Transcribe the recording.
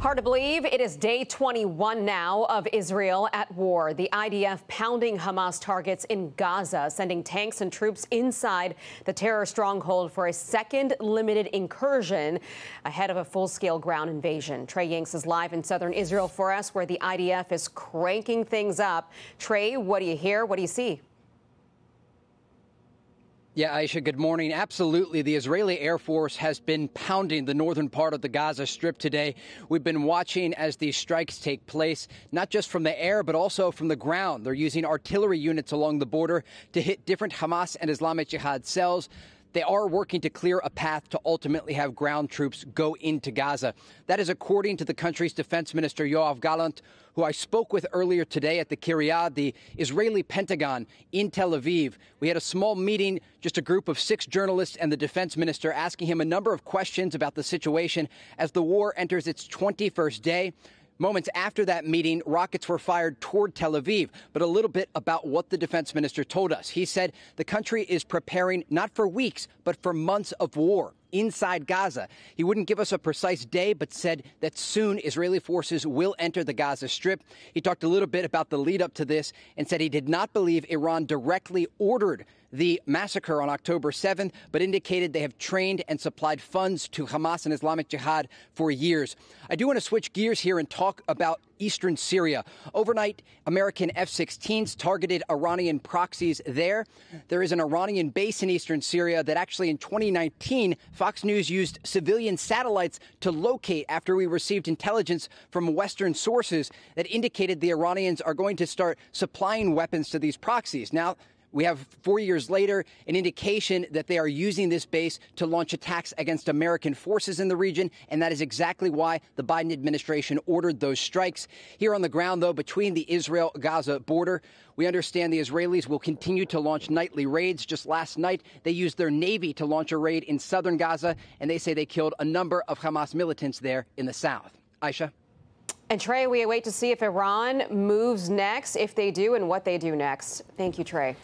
Hard to believe it is day 21 now of Israel at war. The IDF pounding Hamas targets in Gaza, sending tanks and troops inside the terror stronghold for a second limited incursion ahead of a full scale ground invasion. Trey Yingst is live in southern Israel for us, where the IDF is cranking things up. Trey, what do you hear? What do you see? Yeah, Aisha, good morning. Absolutely. The Israeli Air Force has been pounding the northern part of the Gaza Strip today. We've been watching as these strikes take place, not just from the air, but also from the ground. They're using artillery units along the border to hit different Hamas and Islamic Jihad cells they are working to clear a path to ultimately have ground troops go into Gaza. That is according to the country's defense minister, Yoav Gallant, who I spoke with earlier today at the Kiryat, the Israeli Pentagon in Tel Aviv. We had a small meeting, just a group of six journalists and the defense minister asking him a number of questions about the situation as the war enters its 21st day. Moments after that meeting, rockets were fired toward Tel Aviv. But a little bit about what the defense minister told us. He said the country is preparing not for weeks, but for months of war inside Gaza. He wouldn't give us a precise day, but said that soon Israeli forces will enter the Gaza Strip. He talked a little bit about the lead up to this and said he did not believe Iran directly ordered the massacre on October 7th, but indicated they have trained and supplied funds to Hamas and Islamic Jihad for years. I do want to switch gears here and talk about eastern Syria. Overnight, American F 16s targeted Iranian proxies there. There is an Iranian base in eastern Syria that actually in 2019, Fox News used civilian satellites to locate after we received intelligence from Western sources that indicated the Iranians are going to start supplying weapons to these proxies. Now, we have four years later an indication that they are using this base to launch attacks against American forces in the region, and that is exactly why the Biden administration ordered those strikes. Here on the ground, though, between the Israel Gaza border, we understand the Israelis will continue to launch nightly raids. Just last night, they used their Navy to launch a raid in southern Gaza, and they say they killed a number of Hamas militants there in the south. Aisha? And Trey, we await to see if Iran moves next, if they do, and what they do next. Thank you, Trey.